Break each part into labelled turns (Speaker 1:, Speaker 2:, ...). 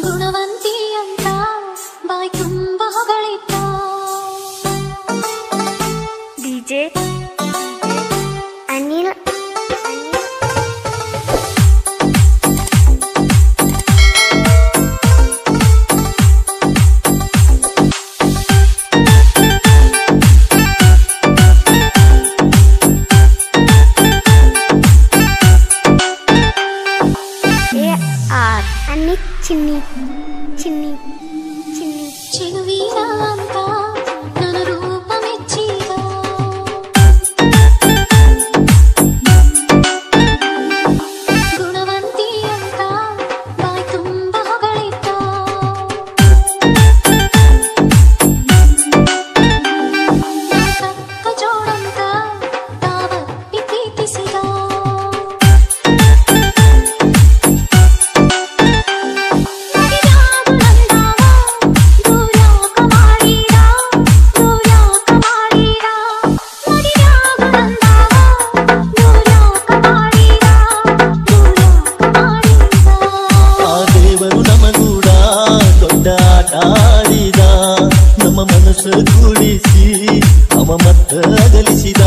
Speaker 1: ഗുണവന്തിയന്താ ബായ്ക്കുംബോകളിൽ
Speaker 2: దాన్ని చిన్ని చిన్ని చిన్ని.
Speaker 1: చెగువీరా
Speaker 3: ಮನಸ್ಸು ಕೂಡಿಸಿ ಅವ ಮತ್ತ ಗಳಿಸಿದ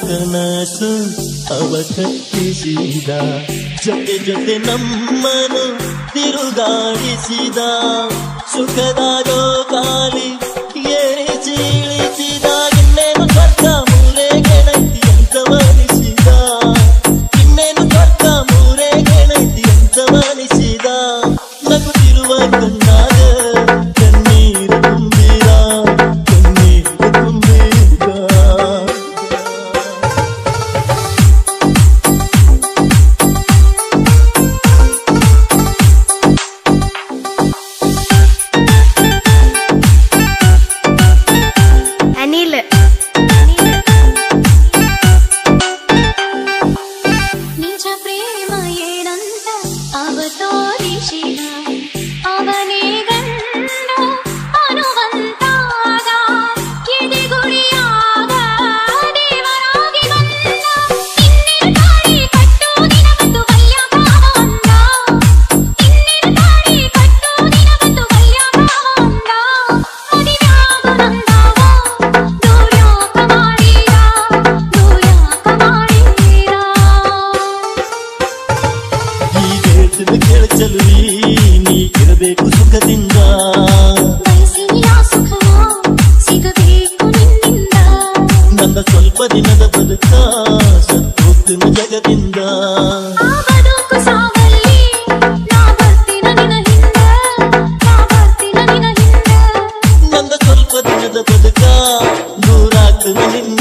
Speaker 3: ಕನಸು ಅವ ಕಟ್ಟಿಸಿದ ಜೊತೆ ಜೊತೆ ನಮ್ಮನು ತಿರುಗಾಡಿಸಿದ. ಸುಖದಾಗೋ ಕಾಲಿ ಸುಖದಿಂದ. ನನ್ನ ಸ್ವಲ್ಪ ದಿನದ ಬದುಕ ಸತ್ತೋಗ್ತಿನ ಜಗದಿಂದ. ನನ್ನ ಸ್ವಲ್ಪ ದಿನದ ಬದುಕ ನೂರಾಗ್ತದೆ ನಿನ್ನ